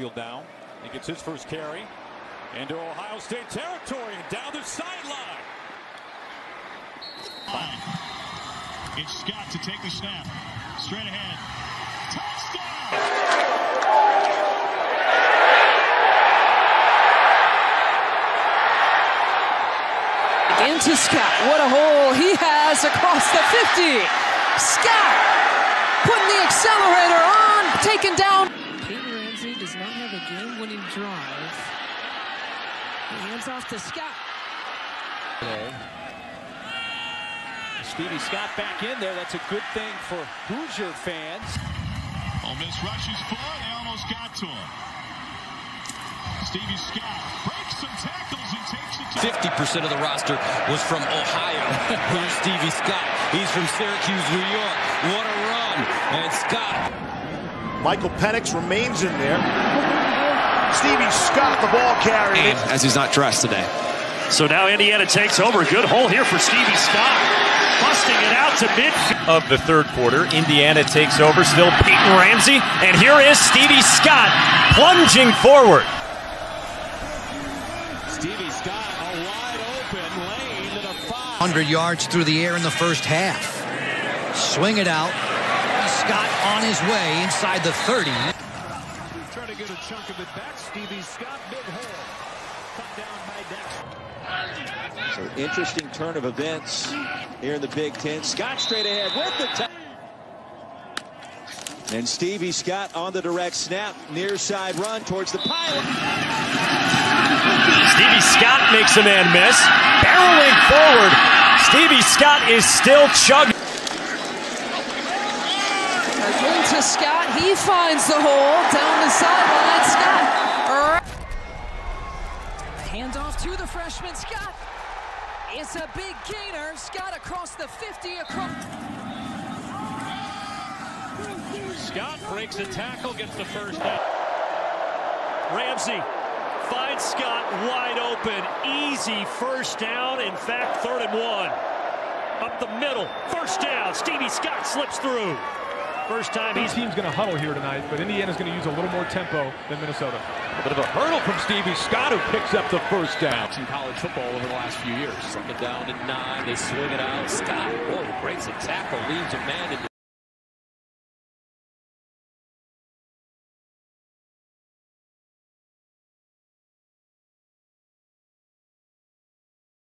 Field now. He gets his first carry into Ohio State territory and down the sideline. It's Scott to take the snap. Straight ahead. Touchdown! Into Scott. What a hole he has across the 50. Scott putting the accelerator on, taken down. Peyton does not have a game-winning drive. Hands off to Scott. Stevie Scott back in there. That's a good thing for Hoosier fans. Ole Miss rushes for They almost got to him. Stevie Scott breaks some tackles and takes it to 50% of the roster was from Ohio. Here's Stevie Scott. He's from Syracuse, New York. What a run. And Scott. Michael Penix remains in there. Stevie Scott, the ball carrier. As he's not dressed today. So now Indiana takes over. Good hole here for Stevie Scott. Busting it out to midfield. Of the third quarter, Indiana takes over. Still Peyton Ramsey. And here is Stevie Scott plunging forward. Stevie Scott, a wide open lane to the five. 100 yards through the air in the first half. Swing it out. Scott on his way inside the 30. Trying to get a chunk of it back. Stevie Scott, big hole. Cut down by Dexter. So interesting turn of events here in the Big Ten. Scott straight ahead with the touch. And Stevie Scott on the direct snap, near side run towards the pile. Stevie Scott makes a man miss. Barreling forward. Stevie Scott is still chugging. To Scott. He finds the hole down the sideline. Scott. Hand off to the freshman Scott. It's a big gainer. Scott across the 50. Across. Scott breaks a tackle, gets the first down. Ramsey finds Scott wide open. Easy first down. In fact, third and one. Up the middle. First down. Stevie Scott slips through. First time he's team's going to huddle here tonight, but Indiana's going to use a little more tempo than Minnesota. A bit of a hurdle from Stevie Scott, who picks up the first down. In college football over the last few years. Second down and nine. They swing it out. Scott, whoa, breaks a tackle, leaves a man in the